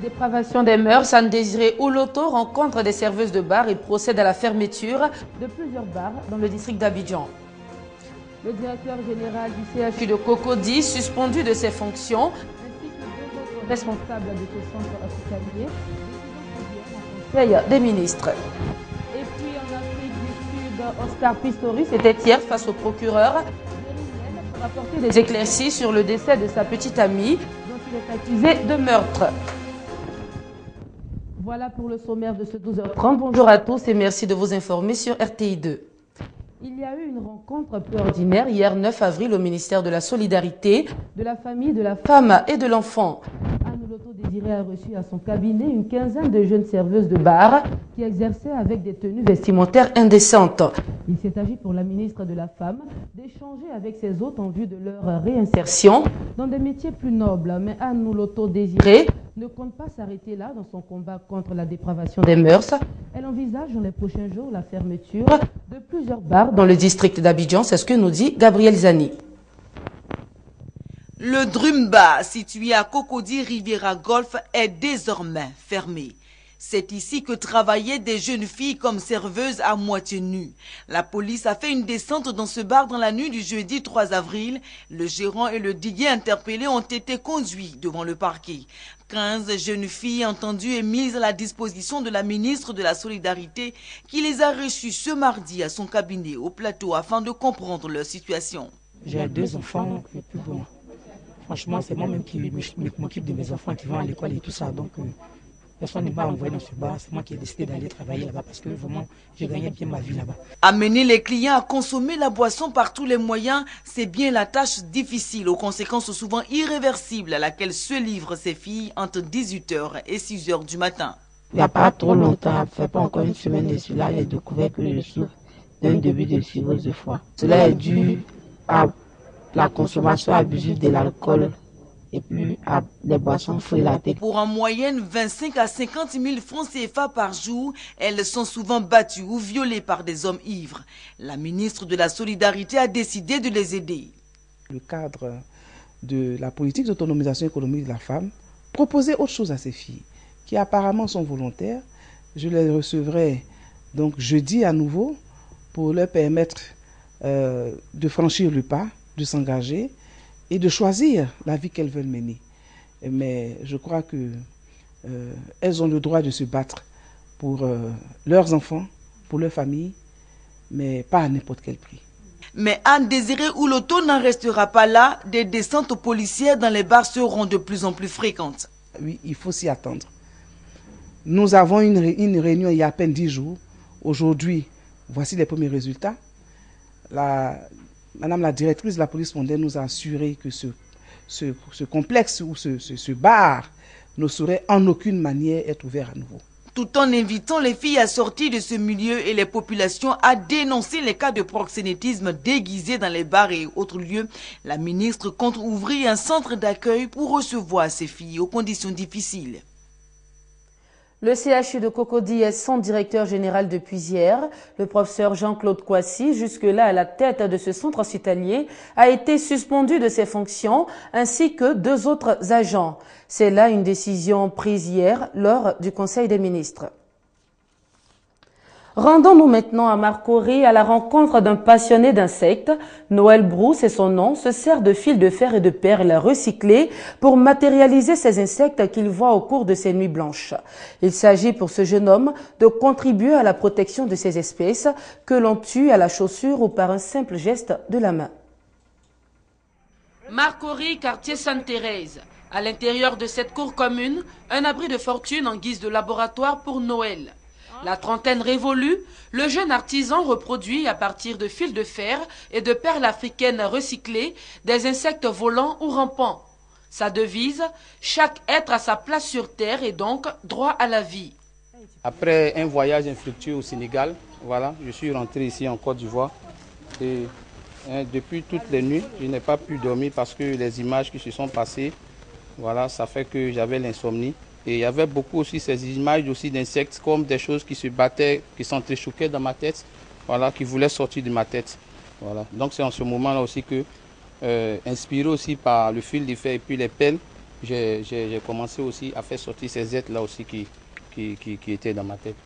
dépravation des mœurs, Anne Désiré Ouloto rencontre des serveuses de bar et procède à la fermeture de plusieurs bars dans le district d'Abidjan. Le directeur général du CHU de Cocody, suspendu de ses fonctions, ainsi que deux autres responsables de ce centre hospitalier, Conseil des ministres. Et puis en Afrique du Sud, Oscar Pistorius était hier face au procureur pour apporter des éclaircies sur le décès de sa petite amie dont il est accusé de meurtre. Voilà pour le sommaire de ce 12h30. Bonjour à tous et merci de vous informer sur RTI 2. Il y a eu une rencontre peu ordinaire hier 9 avril au ministère de la Solidarité, de la Famille, de la Femme et de l'Enfant. Désiré a reçu à son cabinet une quinzaine de jeunes serveuses de bar qui exerçaient avec des tenues vestimentaires indécentes. Il s'est agi pour la ministre de la Femme d'échanger avec ses hôtes en vue de leur réinsertion dans des métiers plus nobles. Mais Anne Loto Désiré ne compte pas s'arrêter là dans son combat contre la dépravation des mœurs. Elle envisage dans les prochains jours la fermeture de plusieurs bars dans le district d'Abidjan. C'est ce que nous dit Gabriel Zani. Le Drumba, situé à Cocody Riviera Golf, est désormais fermé. C'est ici que travaillaient des jeunes filles comme serveuses à moitié nues. La police a fait une descente dans ce bar dans la nuit du jeudi 3 avril. Le gérant et le diguier interpellés ont été conduits devant le parquet. 15 jeunes filles entendues et mises à la disposition de la ministre de la Solidarité qui les a reçues ce mardi à son cabinet au plateau afin de comprendre leur situation. J'ai deux enfants franchement c'est moi-même qui m'occupe de mes enfants qui vont à l'école et tout ça donc euh, personne ne m'a envoyé dans ce bar, c'est moi qui ai décidé d'aller travailler là-bas parce que vraiment j'ai gagné bien ma vie là-bas. Amener les clients à consommer la boisson par tous les moyens, c'est bien la tâche difficile, aux conséquences souvent irréversibles à laquelle se livrent ces filles entre 18h et 6h du matin. Il n'y a pas trop longtemps, fait pas encore une semaine de cela, j'ai découvert que je souffre d'un début de cirrhose de foie. Cela est dû à la consommation abusive de l'alcool et puis à les boissons frélatées. Pour en moyenne 25 à 50 000 francs CFA par jour, elles sont souvent battues ou violées par des hommes ivres. La ministre de la Solidarité a décidé de les aider. Le cadre de la politique d'autonomisation économique de la femme proposait autre chose à ces filles qui apparemment sont volontaires. Je les recevrai donc jeudi à nouveau pour leur permettre euh, de franchir le pas, de s'engager et de choisir la vie qu'elles veulent mener. Mais je crois que euh, elles ont le droit de se battre pour euh, leurs enfants, pour leur famille, mais pas à n'importe quel prix. Mais Anne Désiré Ouloto n'en restera pas là. Des descentes policières dans les bars seront de plus en plus fréquentes. Oui, il faut s'y attendre. Nous avons une, une, réunion il y a à peine dix jours. Aujourd'hui, voici les premiers résultats. La, Madame la directrice de la police mondaine nous a assuré que ce, complexe ou ce, ce, bar ne saurait en aucune manière être ouvert à nouveau. Tout en invitant les filles à sortir de ce milieu et les populations à dénoncer les cas de proxénétisme déguisés dans les bars et autres lieux, la ministre compte ouvrir un centre d'accueil pour recevoir ces filles aux conditions difficiles. Le CHU de Cocody est son directeur général depuis hier. Le professeur Jean-Claude Coissy, jusque-là à la tête de ce centre hospitalier, a été suspendu de ses fonctions ainsi que deux autres agents. C'est là une décision prise hier lors du Conseil des ministres. Rendons-nous maintenant à Marcory à la rencontre d'un passionné d'insectes. Noël Brou, c'est son nom, se sert de fils de fer et de perles recyclés pour matérialiser ces insectes qu'il voit au cours de ses nuits blanches. Il s'agit pour ce jeune homme de contribuer à la protection de ces espèces que l'on tue à la chaussure ou par un simple geste de la main. Marcory, quartier Sainte-Thérèse. À l'intérieur de cette cour commune, un abri de fortune en guise de laboratoire pour Noël. La trentaine révolue, le jeune artisan reproduit à partir de fils de fer et de perles africaines recyclées des insectes volants ou rampants. Sa devise, chaque être a sa place sur terre et donc droit à la vie. Après un voyage infructueux au Sénégal, voilà, je suis rentré ici en Côte d'Ivoire et hein, depuis toutes les nuits, je n'ai pas pu dormir parce que les images qui se sont passées, voilà, ça fait que j'avais l'insomnie. Et il y avait beaucoup aussi ces images aussi d'insectes comme des choses qui se battaient, qui s'entrechoquaient dans ma tête, voilà, qui voulaient sortir de ma tête. Voilà. Donc c'est en ce moment-là aussi que, euh, inspiré aussi par le fil d'effet et puis les pelles, j'ai commencé aussi à faire sortir ces aides-là aussi qui, qui, qui, qui étaient dans ma tête.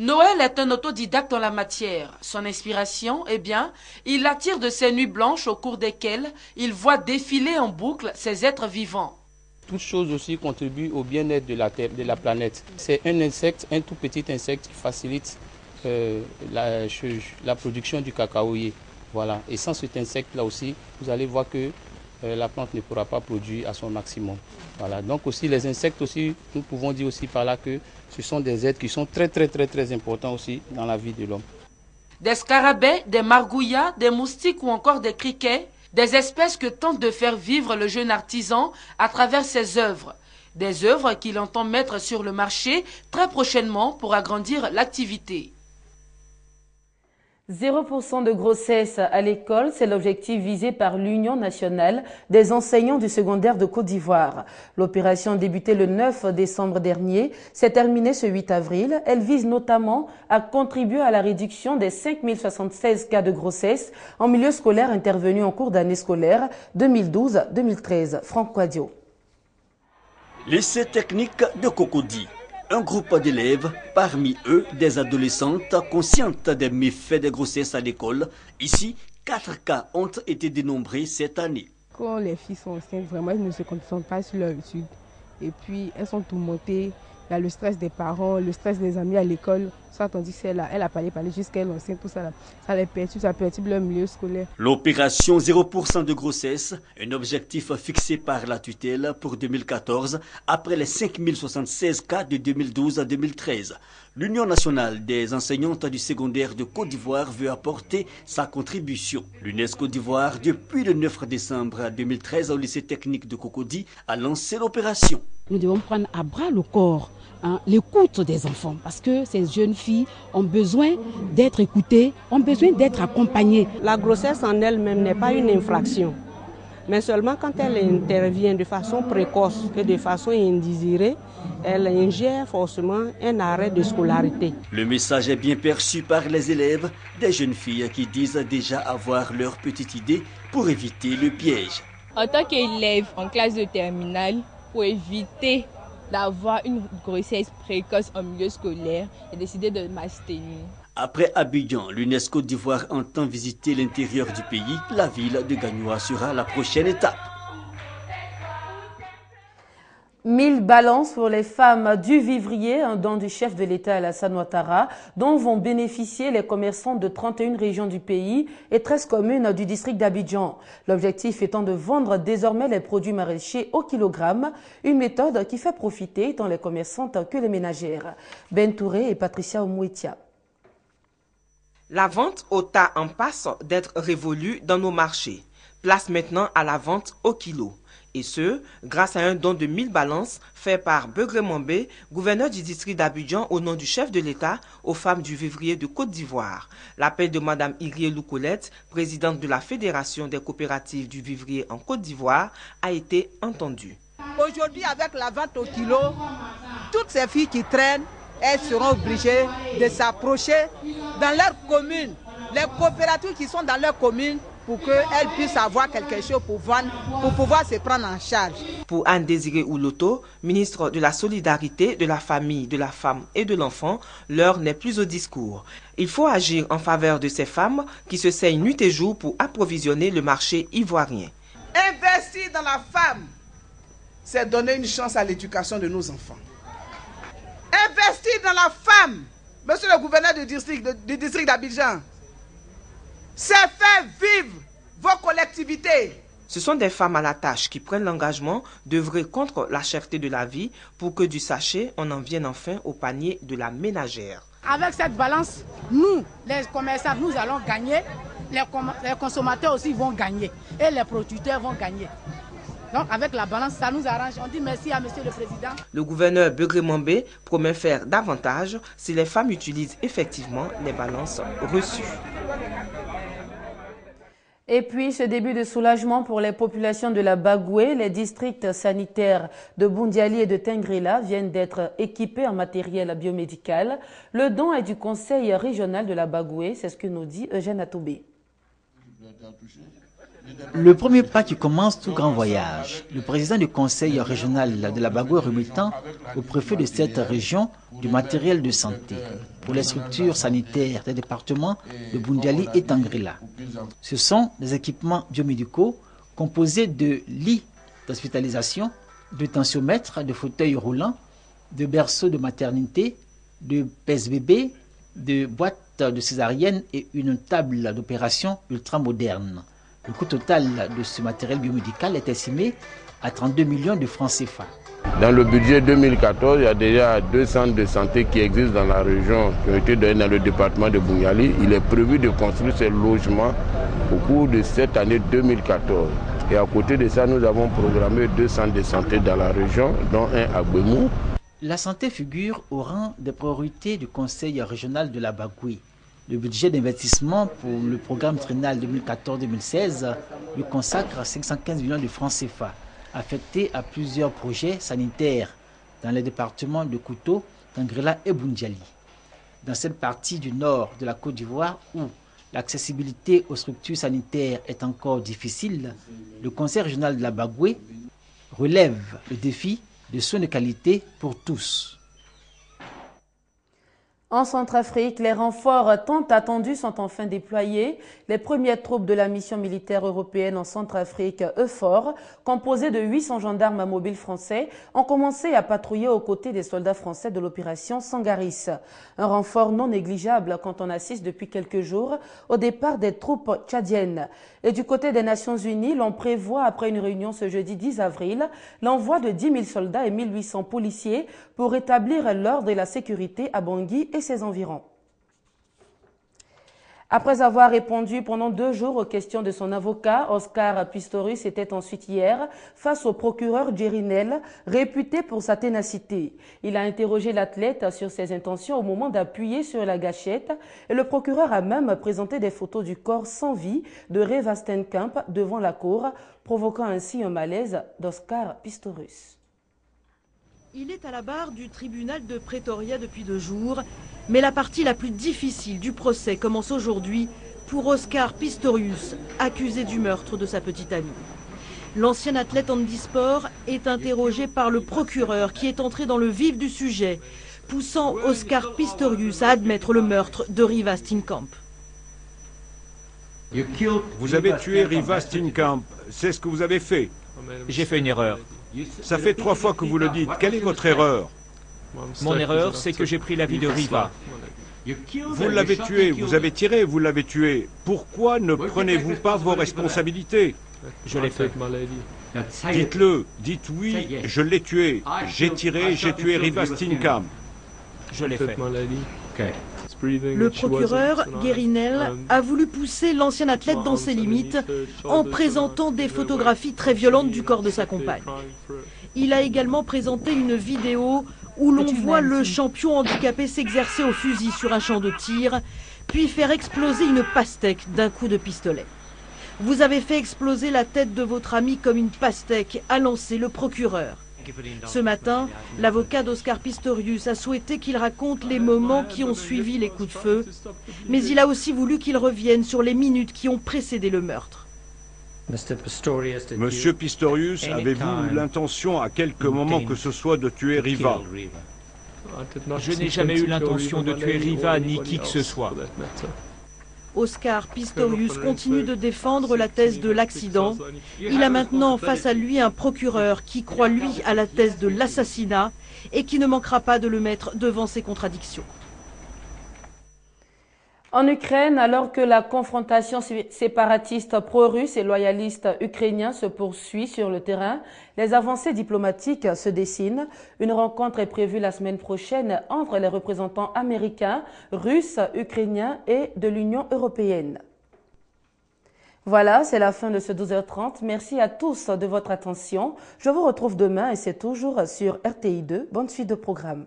Noël est un autodidacte en la matière. Son inspiration, eh bien, il attire de ses nuits blanches au cours desquelles il voit défiler en boucle ces êtres vivants. Toute chose aussi contribue au bien-être de la Terre, de la planète. C'est un insecte, un tout petit insecte qui facilite euh, la, la, production du cacaoyer. Voilà. Et sans cet insecte-là aussi, vous allez voir que euh, la plante ne pourra pas produire à son maximum. Voilà. Donc aussi les insectes aussi, nous pouvons dire aussi par là que ce sont des êtres qui sont très très très très importants aussi dans la vie de l'homme. Des scarabées, des margouillas, des moustiques ou encore des criquets, des espèces que tente de faire vivre le jeune artisan à travers ses œuvres. Des œuvres qu'il entend mettre sur le marché très prochainement pour agrandir l'activité. 0% de grossesse à l'école, c'est l'objectif visé par l'Union nationale des enseignants du secondaire de Côte d'Ivoire. L'opération débuté le 9 décembre dernier, s'est terminée ce 8 avril. Elle vise notamment à contribuer à la réduction des 5076 cas de grossesse en milieu scolaire intervenus en cours d'année scolaire 2012-2013. Franck Quadio. L'essai technique de Cocody un groupe d'élèves, parmi eux des adolescentes conscientes des méfaits des grossesses à l'école. Ici, quatre cas ont été dénombrés cette année. Quand les filles sont enceintes, vraiment, elles ne se concentrent pas sur leur étude. Et puis, elles sont tourmentées. Il y a le stress des parents, le stress des amis à l'école. Ça, tandis qu'elle elle a parlé, parlé jusqu'à elle tout ça, ça les perturbe, ça perturbe leur milieu scolaire. L'opération 0% de grossesse, un objectif fixé par la tutelle pour 2014, après les 5076 cas de 2012 à 2013. L'Union nationale des enseignantes du secondaire de Côte d'Ivoire veut apporter sa contribution. L'UNESCO d'Ivoire, depuis le 9 décembre 2013 au lycée technique de Cocody, a lancé l'opération. Nous devons prendre à bras le corps hein, l'écoute des enfants parce que ces jeunes filles ont besoin d'être écoutées, ont besoin d'être accompagnées. La grossesse en elle-même n'est pas une infraction, mais seulement quand elle intervient de façon précoce et de façon indésirée, elle ingère forcément un arrêt de scolarité. Le message est bien perçu par les élèves, des jeunes filles qui disent déjà avoir leur petite idée pour éviter le piège. En tant qu'élève en classe de terminale, pour éviter d'avoir une grossesse précoce en milieu scolaire et décider de m'abstenir. Après Abidjan, l'UNESCO d'Ivoire entend visiter l'intérieur du pays. La ville de Gagnoa sera la prochaine étape. 1000 balances pour les femmes du vivrier, un don du chef de l'État Alassane Ouattara, dont vont bénéficier les commerçants de 31 régions du pays et 13 communes du district d'Abidjan. L'objectif étant de vendre désormais les produits maraîchers au kilogramme, une méthode qui fait profiter tant les commerçantes que les ménagères. Ben Touré et Patricia Omouetia. La vente au tas en passe d'être révolue dans nos marchés. Place maintenant à la vente au kilo. Et ce, grâce à un don de 1000 balances fait par Begré Mambé, gouverneur du district d'Abidjan au nom du chef de l'État aux femmes du vivrier de Côte d'Ivoire. L'appel de Mme Irie Loucolette, présidente de la Fédération des coopératives du vivrier en Côte d'Ivoire, a été entendu. Aujourd'hui, avec la vente au kilo, toutes ces filles qui traînent, elles seront obligées de s'approcher dans leur commune. Les coopératives qui sont dans leur commune pour qu'elles puissent avoir quelque chose pour, vendre, pour pouvoir se prendre en charge. Pour Anne Désiré Ouloto, ministre de la Solidarité, de la Famille, de la Femme et de l'Enfant, l'heure n'est plus au discours. Il faut agir en faveur de ces femmes qui se saignent nuit et jour pour approvisionner le marché ivoirien. Investir dans la femme, c'est donner une chance à l'éducation de nos enfants. Investir dans la femme, monsieur le gouverneur du district, du district d'Abidjan, c'est faire vivre vos collectivités. Ce sont des femmes à la tâche qui prennent l'engagement d'œuvrer contre la cherté de la vie pour que du sachet, on en vienne enfin au panier de la ménagère. Avec cette balance, nous, les commerçants, nous allons gagner, les, consommateurs aussi vont gagner et les producteurs vont gagner. Donc avec la balance, ça nous arrange. On dit merci à Monsieur le Président. Le gouverneur Begré Mambé promet faire davantage si les femmes utilisent effectivement les balances reçues. Et puis, ce début de soulagement pour les populations de la Bagoué, les districts sanitaires de Bundiali et de Tengrila viennent d'être équipés en matériel biomédical. Le don est du conseil régional de la Bagoué, c'est ce que nous dit Eugène Atoubé. Le premier pas qui commence tout grand voyage. Le président du conseil régional de la Bagoué remettant au préfet de cette région du matériel de santé pour les structures sanitaires des départements de Bundiali et Tangrila. Ce sont des équipements biomédicaux composés de lits d'hospitalisation, de tensiomètres, de fauteuils roulants, de berceaux de maternité, de pèse-bébé, de boîtes de césarienne et une table d'opération ultra moderne. Le coût total de ce matériel biomédical est estimé à 32 millions de francs CFA. Dans le budget 2014, il y a déjà deux centres de santé qui existent dans la région, qui ont été donnés dans le département de Bungali. Il est prévu de construire ces logements au cours de cette année 2014. Et à côté de ça, nous avons programmé deux centres de santé dans la région, dont un à Bemou. La santé figure au rang des priorités du Conseil régional de la Bagoui. Le budget d'investissement pour le programme trinal 2014-2016 lui consacre 515 millions de francs CFA, affectés à plusieurs projets sanitaires dans les départements de Kouto, Tangrela et Bundjali. Dans cette partie du nord de la Côte d'Ivoire où l'accessibilité aux structures sanitaires est encore difficile, le Conseil régional de la Bagoué relève le défi de soins de qualité pour tous. En Centrafrique, les renforts tant attendus sont enfin déployés. Les premières troupes de la mission militaire européenne en Centrafrique, EUFOR, composées de 800 gendarmes mobiles français, ont commencé à patrouiller aux côtés des soldats français de l'opération Sangaris. Un renfort non négligeable quand on assiste depuis quelques jours au départ des troupes tchadiennes. Et du côté des Nations Unies, l'on prévoit, après une réunion ce jeudi 10 avril, l'envoi de 10 000 soldats et 1800 policiers pour rétablir l'ordre et la sécurité à Bangui ses environs. Après avoir répondu pendant deux jours aux questions de son avocat, Oscar Pistorius était ensuite hier face au procureur Nell, réputé pour sa ténacité. Il a interrogé l'athlète sur ses intentions au moment d'appuyer sur la gâchette et le procureur a même présenté des photos du corps sans vie de Ray Vastenkamp devant la cour, provoquant ainsi un malaise d'Oscar Pistorius. Il est à la barre du tribunal de Pretoria depuis deux jours, mais la partie la plus difficile du procès commence aujourd'hui pour Oscar Pistorius, accusé du meurtre de sa petite amie. L'ancien athlète handisport est interrogé par le procureur qui est entré dans le vif du sujet, poussant Oscar Pistorius à admettre le meurtre de Riva Steenkamp. Vous avez tué Riva Steenkamp, c'est ce que vous avez fait. J'ai fait une erreur. Ça fait trois fois que vous le dites. Quelle est votre erreur Mon erreur, c'est que j'ai pris la vie de Riva. Vous l'avez tué, vous avez tiré, vous l'avez tué. Pourquoi ne prenez-vous pas vos responsabilités Je l'ai fait. Dites-le, dites oui, je l'ai tué. J'ai tiré, j'ai tué Riva Steenkamp. Je l'ai fait. Le procureur, Guérinel, a voulu pousser l'ancien athlète dans ses limites en présentant des photographies très violentes du corps de sa compagne. Il a également présenté une vidéo où l'on voit le champion handicapé s'exercer au fusil sur un champ de tir, puis faire exploser une pastèque d'un coup de pistolet. Vous avez fait exploser la tête de votre ami comme une pastèque, a lancé le procureur. Ce matin, l'avocat d'Oscar Pistorius a souhaité qu'il raconte les moments qui ont suivi les coups de feu, mais il a aussi voulu qu'il revienne sur les minutes qui ont précédé le meurtre. Monsieur Pistorius, avez-vous l'intention à quelque moment que ce soit de tuer Riva? Je n'ai jamais eu l'intention de tuer Riva ni qui que ce soit. Oscar Pistorius continue de défendre la thèse de l'accident. Il a maintenant face à lui un procureur qui croit lui à la thèse de l'assassinat et qui ne manquera pas de le mettre devant ses contradictions. En Ukraine, alors que la confrontation séparatiste pro-russe et loyaliste ukrainien se poursuit sur le terrain, les avancées diplomatiques se dessinent. Une rencontre est prévue la semaine prochaine entre les représentants américains, russes, ukrainiens et de l'Union européenne. Voilà, c'est la fin de ce 12h30. Merci à tous de votre attention. Je vous retrouve demain et c'est toujours sur RTI2. Bonne suite de programme.